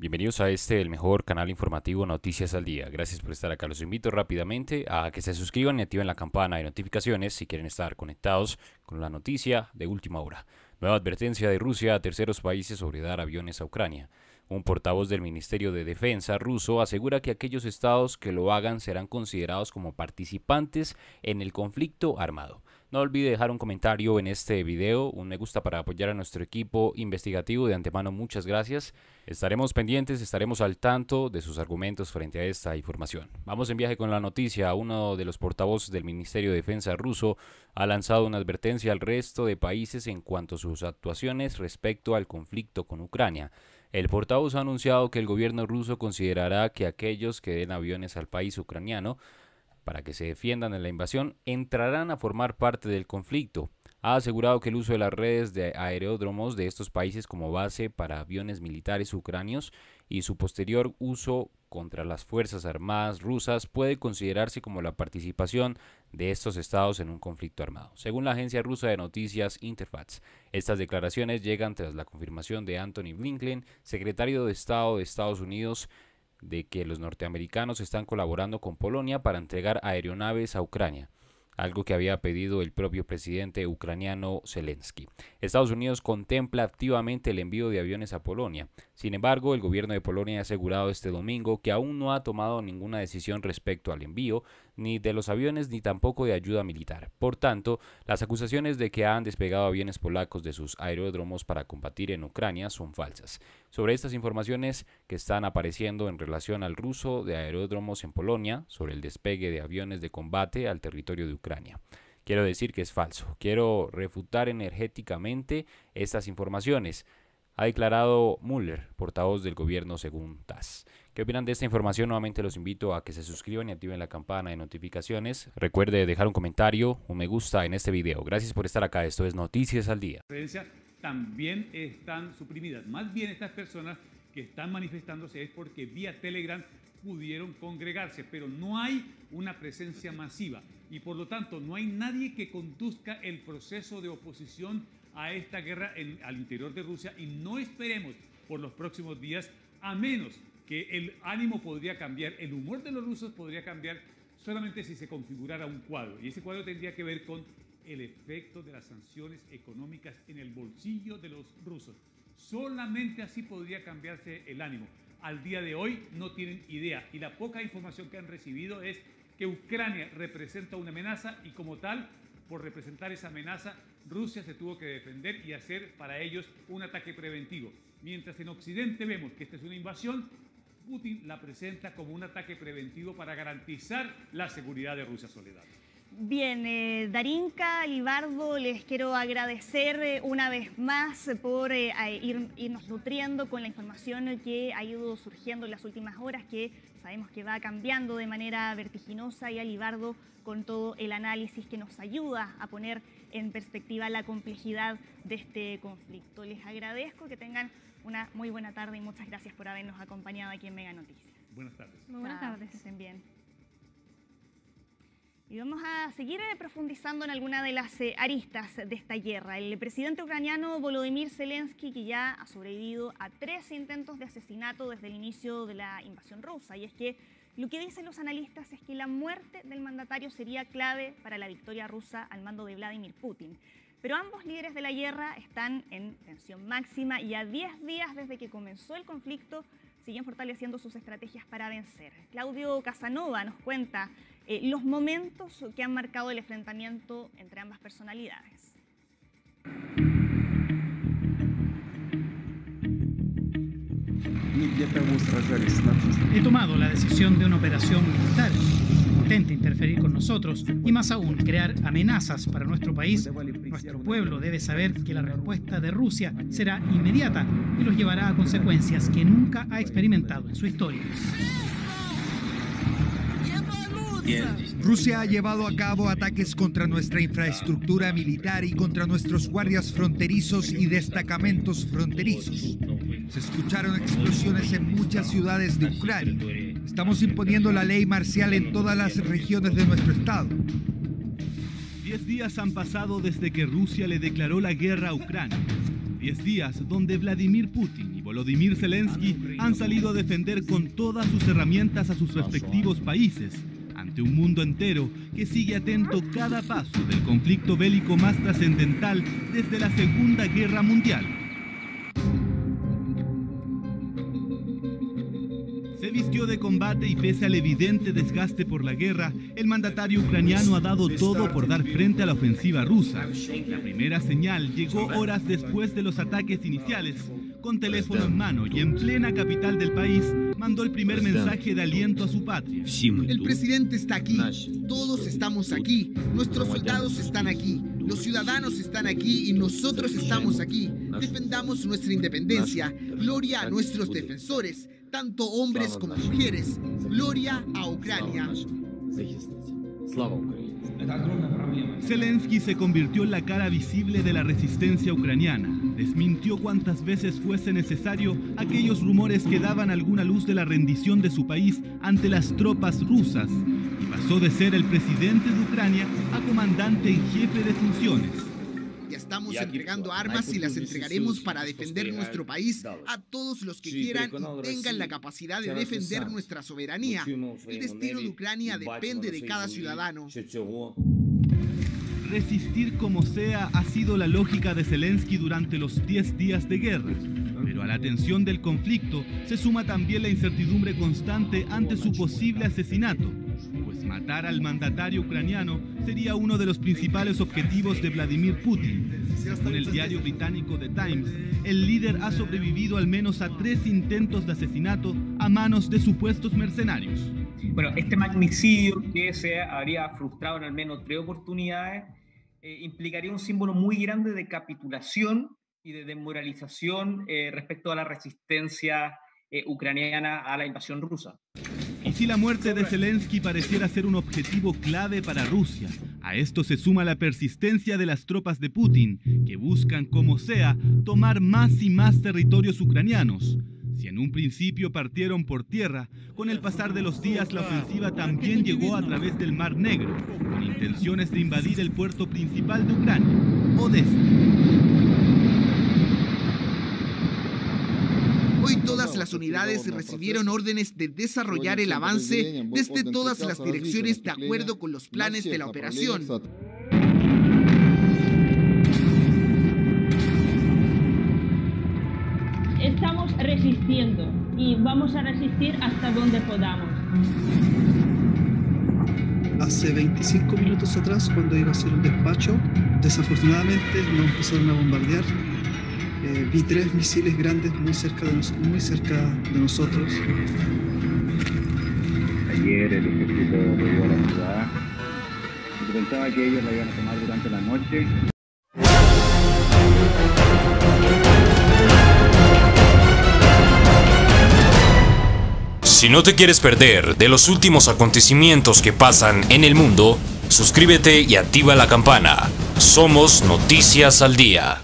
Bienvenidos a este, el mejor canal informativo Noticias al Día. Gracias por estar acá. Los invito rápidamente a que se suscriban y activen la campana de notificaciones si quieren estar conectados con la noticia de última hora. Nueva advertencia de Rusia a terceros países sobre dar aviones a Ucrania. Un portavoz del Ministerio de Defensa ruso asegura que aquellos estados que lo hagan serán considerados como participantes en el conflicto armado. No olvide dejar un comentario en este video, un me gusta para apoyar a nuestro equipo investigativo. De antemano, muchas gracias. Estaremos pendientes, estaremos al tanto de sus argumentos frente a esta información. Vamos en viaje con la noticia. Uno de los portavoces del Ministerio de Defensa ruso ha lanzado una advertencia al resto de países en cuanto a sus actuaciones respecto al conflicto con Ucrania. El portavoz ha anunciado que el gobierno ruso considerará que aquellos que den aviones al país ucraniano para que se defiendan en la invasión entrarán a formar parte del conflicto. Ha asegurado que el uso de las redes de aeródromos de estos países como base para aviones militares ucranios y su posterior uso contra las Fuerzas Armadas rusas puede considerarse como la participación de estos estados en un conflicto armado. Según la agencia rusa de noticias Interfax, estas declaraciones llegan tras la confirmación de Anthony Blinken, secretario de Estado de Estados Unidos, de que los norteamericanos están colaborando con Polonia para entregar aeronaves a Ucrania algo que había pedido el propio presidente ucraniano Zelensky. Estados Unidos contempla activamente el envío de aviones a Polonia. Sin embargo, el gobierno de Polonia ha asegurado este domingo que aún no ha tomado ninguna decisión respecto al envío, ni de los aviones ni tampoco de ayuda militar. Por tanto, las acusaciones de que han despegado aviones polacos de sus aeródromos para combatir en Ucrania son falsas. Sobre estas informaciones que están apareciendo en relación al ruso de aeródromos en Polonia, sobre el despegue de aviones de combate al territorio de Ucrania. Quiero decir que es falso. Quiero refutar energéticamente estas informaciones ha declarado Muller, portavoz del gobierno según TAS. ¿Qué opinan de esta información? Nuevamente los invito a que se suscriban y activen la campana de notificaciones. Recuerde dejar un comentario, un me gusta en este video. Gracias por estar acá. Esto es Noticias al Día. También están suprimidas. Más bien estas personas que están manifestándose es porque vía Telegram pudieron congregarse, pero no hay una presencia masiva y por lo tanto no hay nadie que conduzca el proceso de oposición a esta guerra al interior de Rusia y no esperemos por los próximos días, a menos que el ánimo podría cambiar, el humor de los rusos podría cambiar solamente si se configurara un cuadro. Y ese cuadro tendría que ver con el efecto de las sanciones económicas en el bolsillo de los rusos. Solamente así podría cambiarse el ánimo. Al día de hoy no tienen idea y la poca información que han recibido es que Ucrania representa una amenaza y como tal, por representar esa amenaza, Rusia se tuvo que defender y hacer para ellos un ataque preventivo. Mientras en Occidente vemos que esta es una invasión, Putin la presenta como un ataque preventivo para garantizar la seguridad de Rusia Soledad. Bien, eh, Darinka, Libardo, les quiero agradecer eh, una vez más por eh, irnos nutriendo con la información que ha ido surgiendo en las últimas horas, que sabemos que va cambiando de manera vertiginosa y a Libardo con todo el análisis que nos ayuda a poner en perspectiva la complejidad de este conflicto. Les agradezco que tengan una muy buena tarde y muchas gracias por habernos acompañado aquí en Mega Noticias. Buenas tardes. Muy buenas tardes. Que estén bien. Y vamos a seguir eh, profundizando en alguna de las eh, aristas de esta guerra. El presidente ucraniano Volodymyr Zelensky, que ya ha sobrevivido a tres intentos de asesinato desde el inicio de la invasión rusa. Y es que lo que dicen los analistas es que la muerte del mandatario sería clave para la victoria rusa al mando de Vladimir Putin. Pero ambos líderes de la guerra están en tensión máxima y a 10 días desde que comenzó el conflicto siguen fortaleciendo sus estrategias para vencer. Claudio Casanova nos cuenta eh, los momentos que han marcado el enfrentamiento entre ambas personalidades. He tomado la decisión de una operación militar intente interferir con nosotros y más aún crear amenazas para nuestro país. Nuestro pueblo debe saber que la respuesta de Rusia será inmediata y los llevará a consecuencias que nunca ha experimentado en su historia. Rusia ha llevado a cabo ataques contra nuestra infraestructura militar y contra nuestros guardias fronterizos y destacamentos fronterizos. Se escucharon explosiones en muchas ciudades de Ucrania. Estamos imponiendo la ley marcial en todas las regiones de nuestro estado. Diez días han pasado desde que Rusia le declaró la guerra a Ucrania. Diez días donde Vladimir Putin y Volodymyr Zelensky han salido a defender con todas sus herramientas a sus respectivos países ante un mundo entero que sigue atento cada paso del conflicto bélico más trascendental desde la Segunda Guerra Mundial. Se vistió de combate y pese al evidente desgaste por la guerra, el mandatario ucraniano ha dado todo por dar frente a la ofensiva rusa. La primera señal llegó horas después de los ataques iniciales. Con teléfono en mano y en plena capital del país, mandó el primer mensaje de aliento a su patria. El presidente está aquí, todos estamos aquí, nuestros soldados están aquí, los ciudadanos están aquí y nosotros estamos aquí. Defendamos nuestra independencia. Gloria a nuestros defensores, tanto hombres como mujeres. Gloria a Ucrania. Zelensky se convirtió en la cara visible de la resistencia ucraniana. Desmintió cuantas veces fuese necesario aquellos rumores que daban alguna luz de la rendición de su país ante las tropas rusas y pasó de ser el presidente de Ucrania a comandante en jefe de funciones. Ya estamos entregando armas y las entregaremos para defender nuestro país a todos los que quieran y tengan la capacidad de defender nuestra soberanía. El destino de Ucrania depende de cada ciudadano. Resistir como sea ha sido la lógica de Zelensky durante los 10 días de guerra. Pero a la tensión del conflicto se suma también la incertidumbre constante ante su posible asesinato, al mandatario ucraniano sería uno de los principales objetivos de Vladimir Putin. Según el diario británico The Times, el líder ha sobrevivido al menos a tres intentos de asesinato a manos de supuestos mercenarios. Bueno, este magnicidio que se habría frustrado en al menos tres oportunidades eh, implicaría un símbolo muy grande de capitulación y de desmoralización eh, respecto a la resistencia eh, ucraniana a la invasión rusa. Y si la muerte de Zelensky pareciera ser un objetivo clave para Rusia, a esto se suma la persistencia de las tropas de Putin, que buscan, como sea, tomar más y más territorios ucranianos. Si en un principio partieron por tierra, con el pasar de los días la ofensiva también llegó a través del Mar Negro, con intenciones de invadir el puerto principal de Ucrania, Odessa. Hoy todas las unidades recibieron órdenes de desarrollar el avance desde todas las direcciones de acuerdo con los planes de la operación. Estamos resistiendo y vamos a resistir hasta donde podamos. Hace 25 minutos atrás, cuando iba a hacer un despacho, desafortunadamente nos empezaron a bombardear. Eh, vi tres misiles grandes muy cerca de, nos- muy cerca de nosotros. Ayer el ejército rodeó la ciudad. Pensaba que ellos la iban a tomar durante la noche. Si no te quieres perder de los últimos acontecimientos que pasan en el mundo, suscríbete y activa la campana. Somos Noticias al Día.